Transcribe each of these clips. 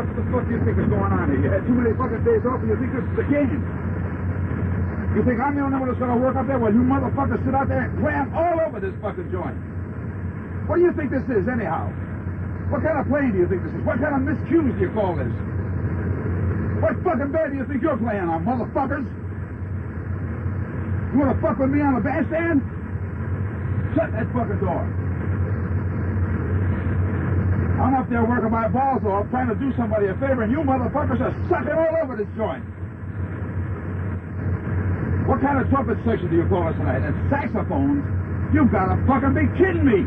what the fuck do you think is going on here? You had too many fucking days off and you think this is a game. You think I'm the only one that's gonna work up there? Well, you motherfuckers sit out there and clam all over this fucking joint. What do you think this is, anyhow? What kind of plane do you think this is? What kind of miscues do you call this? What fucking band do you think you're playing on, motherfuckers? You wanna fuck with me on the bandstand? Shut that fucking door. I'm up there working my balls off, trying to do somebody a favor, and you motherfuckers are sucking all over this joint. What kind of trumpet section do you call us tonight? And saxophones? You've got to fucking be kidding me!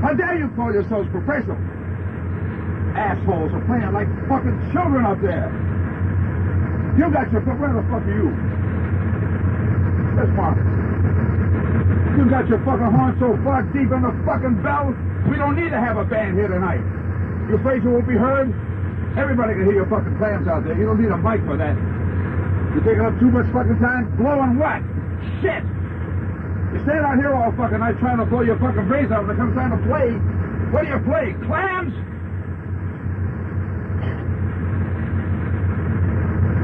How dare you call yourselves professional? Assholes are playing like fucking children up there. You got your where the fuck are you? This Mark. You got your fucking horn so far deep in the fucking bell, we don't need to have a band here tonight. You afraid you won't be heard? Everybody can hear your fucking clams out there. You don't need a mic for that. You're taking up too much fucking time blowing what? Shit! You stand out here all fucking night trying to blow your fucking brains out when it comes time to play. What do you play? Clams?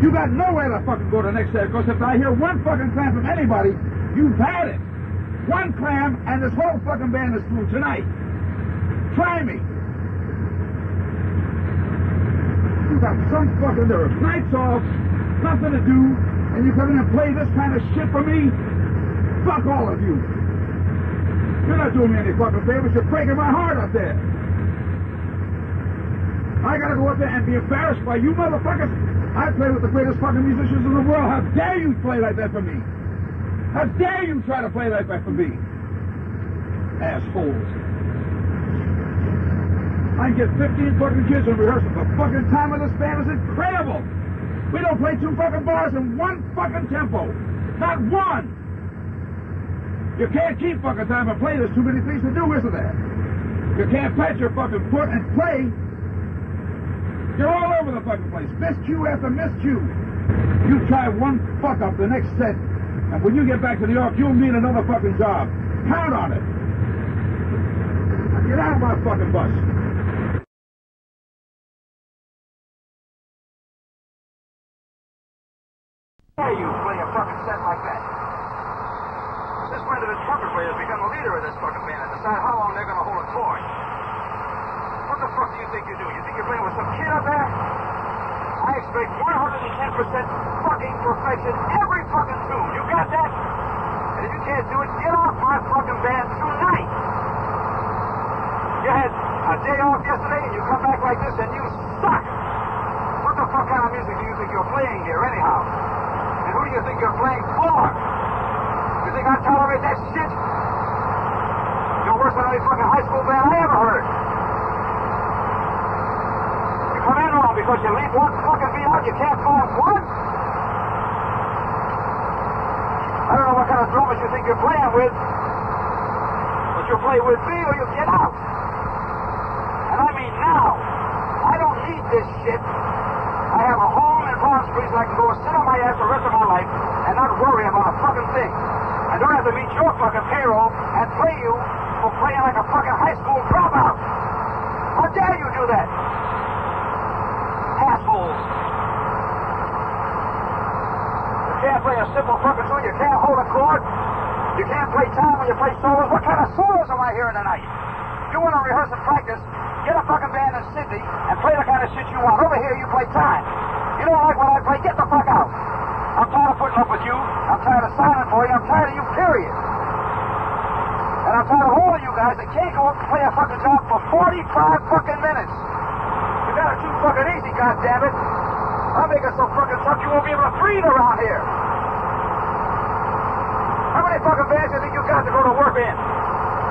You got nowhere to fucking go to the next day, because if I hear one fucking clam from anybody, you've had it. One clam, and this whole fucking band is through tonight. Try me. You got some fucking nerve. Nights off, nothing to do, and you come in and play this kind of shit for me? Fuck all of you. You're not doing me any fucking favors. You're breaking my heart up there. I gotta go up there and be embarrassed by you motherfuckers. I play with the greatest fucking musicians in the world. How dare you play like that for me? How dare you try to play like that for me? Assholes. I get 15 fucking kids in rehearsal. The fucking time of this band is incredible. We don't play two fucking bars in one fucking tempo. Not one. You can't keep fucking time and play. There's too many things to do, isn't there? You can't pat your fucking foot and play. You're all over the fucking place. Missed you after missed you. You try one fuck up the next set, and when you get back to New York, you'll need another fucking job. Count on it. Get out of my fucking bus. dare you play a fucking set like that? This friend of his trumpet player has become the leader of this fucking band and decide how long they're to hold a chord. What the fuck do you think you're doing? You think you're playing with some kid up there? I expect 110% fucking perfection every fucking tune. You got that? And if you can't do it, get off my fucking band tonight. You had a day off yesterday and you come back like this and you suck. What the fuck kind of music do you think you're playing here anyhow? And who do you think you're playing for? You think I tolerate that shit? You're worse than any fucking high school band I ever heard. Wrong because you leave one fucking beat out, you can't find one? I don't know what kind of drummers you think you're playing with, but you'll play with me or you'll get out. And I mean now. I don't need this shit. I have a home in Palm Springs I can go sit on my ass the rest of my life and not worry about a fucking thing. I don't have to meet your fucking payroll and pay you for playing like a fucking high school dropout. How dare you You can't play a simple fucking tune. You can't hold a chord. You can't play time when you play solos. What kind of solos am I hearing tonight? You want to rehearse and practice, get a fucking band in Sydney and play the kind of shit you want. Over here, you play time. You don't like what I play, get the fuck out. I'm tired of putting up with you. I'm tired of signing for you. I'm tired of you, period. And I'm tired of all of you guys that can't go up and play a fucking job for 45 fucking minutes. You it too fucking easy, goddammit. I'll make it so fucking tough you won't be able to breathe around here. How many fucking bands do you think you got to go to work in?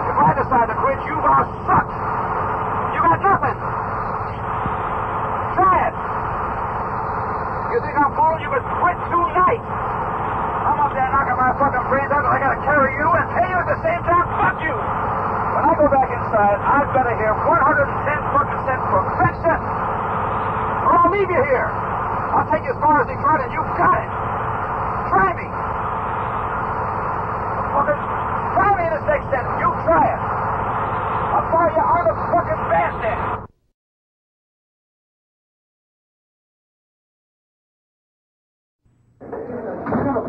If I decide to quit, you've all sucked. You got nothing. Try it. You think I'm fooling you, but quit tonight. I'm up there knocking my fucking brains out, and I gotta carry you and pay you at the same time. Fuck you. When I go back inside, got to hear 110 fucking cent perfection. Or I'll leave you here. I'll take you as far as he's running. You've got it. Try me. Fuckers, try me to six extent. You try it. I'll fire you out of fucking bandit.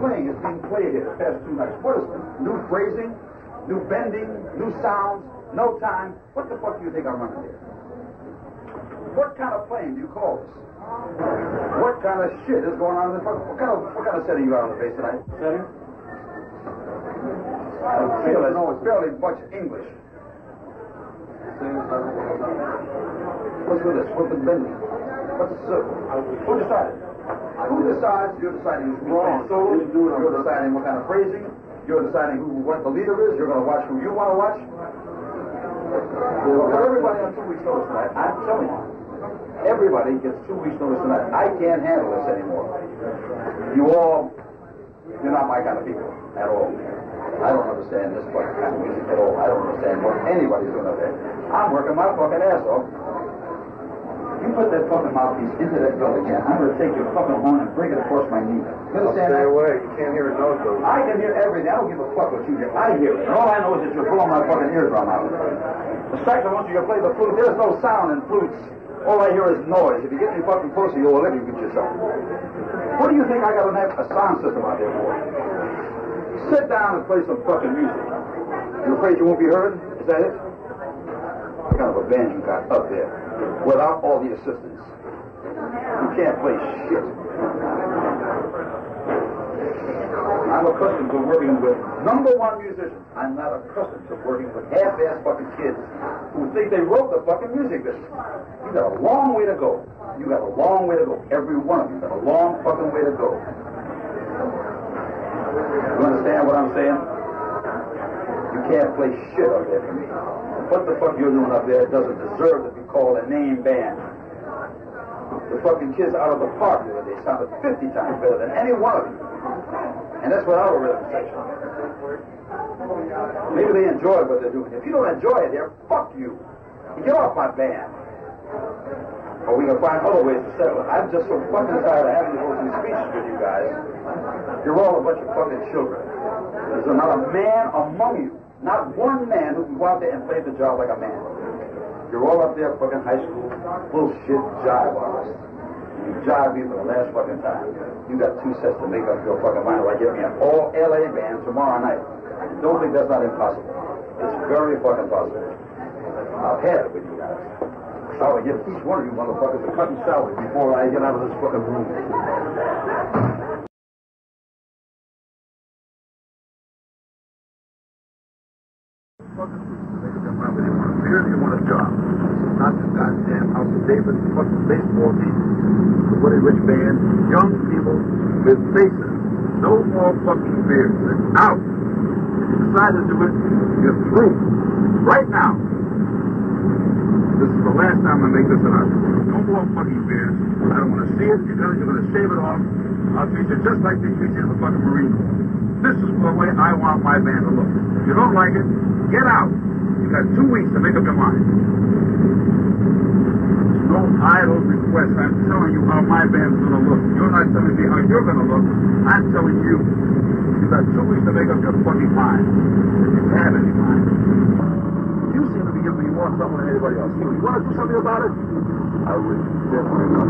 playing is being played here. It fast too much. What is new phrasing, new bending, new sounds, no time? What the fuck do you think I'm running here? What kind of plane do you call this? What kind of shit is going on in the fuck? What kind of what kind of setting you got on the base tonight? Setting? I don't feel it. No, it's barely much English. What's with this? What's the bending? What's the circle? Who decided? Who decides? You're deciding who's wrong. Solo. You're deciding what kind of phrasing. You're deciding who what the leader is. You're going to watch who you want to watch. Well, everybody on two weeks' notice tonight. I'm telling you. Everybody gets two weeks' notice tonight. I can't handle this anymore. You all, you're not my kind of people at all. I don't understand this fucking kind of music at all. I don't understand what anybody's doing up there. I'm working my fucking ass off. You put that fucking mouthpiece into that building again, I'm going to take your fucking horn and break it across my knee. You understand that? away. You can't hear a note, though. I can hear everything. I don't give a fuck what you hear. I hear it. And all I know is that you're blowing my fucking eardrum out. The saxophone, you play the flute. There's no sound in flutes. All I hear is noise. If you get any fucking closer, you'll electrocute yourself. What do you think I got a, a sound system out there for? Sit down and play some fucking music. You afraid you won't be heard? Is that it? What kind of a band you got up there without all the assistance? You can't play shit. I'm accustomed to working with number one musicians. I'm not accustomed to working with half-ass fucking kids who think they wrote the fucking music business. You got a long way to go. You got a long way to go. Every one of you got a long fucking way to go. You understand what I'm saying? You can't play shit up there for me. What the fuck you're doing up there doesn't deserve to be called a name band. The fucking kids out of the park the other day sounded 50 times better than any one of you. And that's what a rhythm section. Maybe they enjoy what they're doing. If you don't enjoy it there, fuck you. Get off my band. Or we can find other ways to settle it. I'm just so fucking tired of having to go through speeches with you guys. You're all a bunch of fucking children. There's not a man among you, not one man who can go out there and play the job like a man. You're all up there fucking high school bullshit jive artists. You jive me for the last fucking time. You got two sets to make up your fucking mind I get me an all LA band tomorrow night. Don't think that's not impossible. It's very fucking possible. I've had it with you guys. I would give each one of you motherfuckers a cutting salary before I get out of this fucking room. Here you want a job. Not the goddamn House of David fucking baseball team. The Buddy Rich Band. Young people with faces. No more fucking beers. It's out. Decide to do it, you're through. Right now. This is the last time I make this announcement. No more fucking beers. I don't want to see it. You're gonna, you're gonna shave it off. I'll treat you just like they treat you in the fucking Marine Corps. This is the way I want my band to look. If you don't like it, get out. You got two weeks to make up your mind. It's no idle request. I'm telling you how my band's gonna look. You're not telling me how you're gonna look. I'm telling you. You got two weeks to make up your fucking mind. If you have any mind. You seem to be giving me more trouble than anybody else. You want to do something about it? I would definitely not.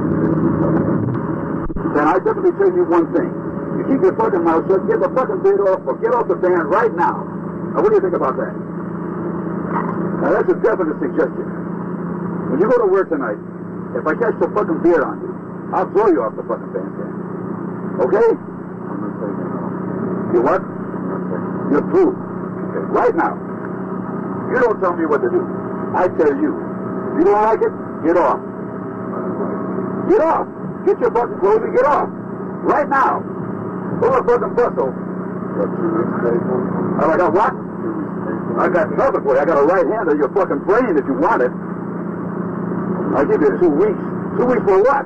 Then I definitely tell you one thing. You keep your fucking mouth shut, get the fucking beard off, or get off the band right now. Now, what do you think about that? Now, that's a definite suggestion. When you go to work tonight, if I catch the fucking beard on you, I'll throw you off the fucking bandstand. Okay? I'm not taking. You what? I'm not taking You're through. Right now. You don't tell me what to do. I tell you. If You don't like it? Get off. Get off. Get your fucking clothes and get off. Right now. Pull a fucking bustle. Oh, I got what? I got nothing for you. I got a right hand of your fucking brain if you want it. I'll give you two weeks. Two weeks for what?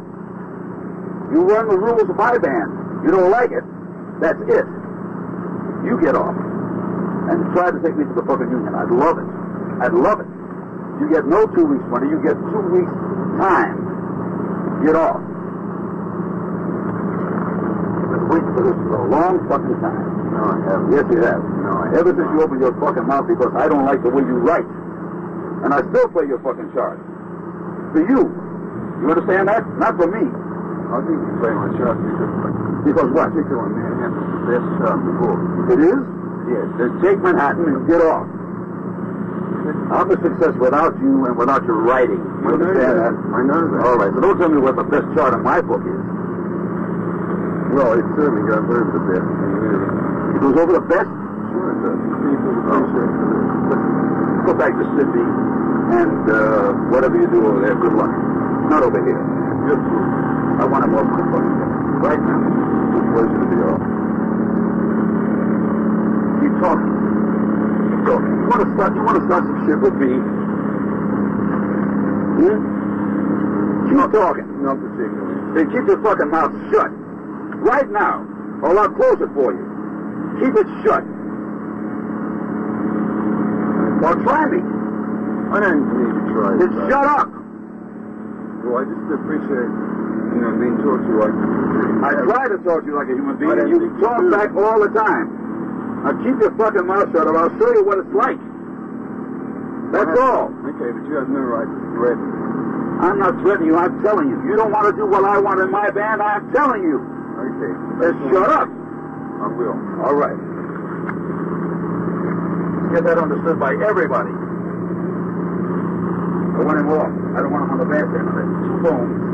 You run the rules of my band. You don't like it. That's it. You get off. And try to take me to the fucking union. I'd love it. I'd love it. You get no two weeks money. You get two weeks time. Get off. Been waiting for this for a long fucking time. No, I haven't. Yes, you have. No, I Ever haven't. since you opened your fucking mouth because I don't like the way you write. And I still play your fucking charge. For you. You understand that? Not for me. I'll give you play my shot because Because what? Particular the best uh, book. It is? Yes. Then take Manhattan and get off. I'm a success without you and without your writing. You I understand that. that? I know that. All right, so don't tell me what the best chart in my book is. Well, it certainly got over the best. It was over the best. Sure it does. People appreciate it. Go back to Sydney, and uh, whatever you do over there, good luck. Not over here. Food. I want him fucking. Right now. It's a pleasure to be off. Keep talking. Keep talking. You want to start? You want to start some shit with me? Hmm? Keep talking. Not particularly. Then keep your fucking mouth shut. Right now. Or I'll close it for you. Keep it shut. Or try me. I didn't need to try Then it. shut up. Well, I just appreciate, you know, being talked to you like I try to talk to you like a human being, and you think you talk back all the time. Now keep your fucking mouth shut, or I'll show you what it's like. That's all. Okay, but you have no right to threaten me. I'm not threatening you. I'm telling you. You don't want to do what I want in my band. I'm telling you. Then shut up. I will. All right. Get that understood by everybody. I want him off. I don't want him on the band. Two bones.